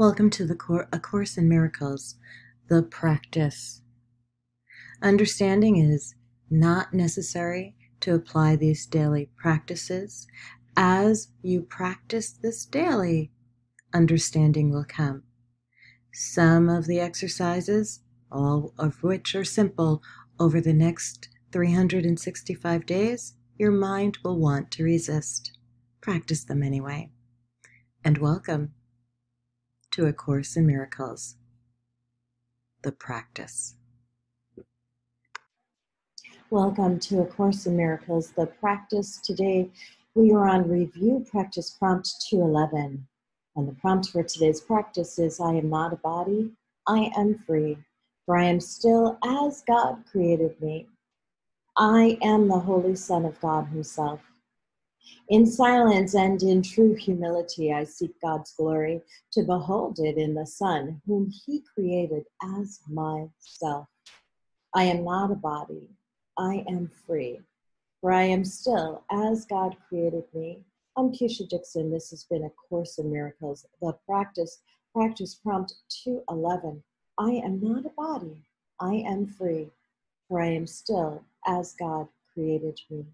Welcome to the Cor- A Course in Miracles, the practice. Understanding is not necessary to apply these daily practices. As you practice this daily, understanding will come. Some of the exercises, all of which are simple, over the next 365 days, your mind will want to resist. Practice them anyway. And welcome to A Course in Miracles, the practice. Welcome to A Course in Miracles, the practice. Today we are on review practice prompt 211. And the prompt for today's practice is I am not a body, I am free, for I am still as God created me. I am the Holy Son of God Himself. In silence and in true humility, I seek God's glory to behold it in the Son, whom He created as myself. I am not a body, I am free, for I am still as God created me. I'm Keisha Dixon. This has been A Course in Miracles, the practice, practice prompt 211. I am not a body, I am free, for I am still as God created me.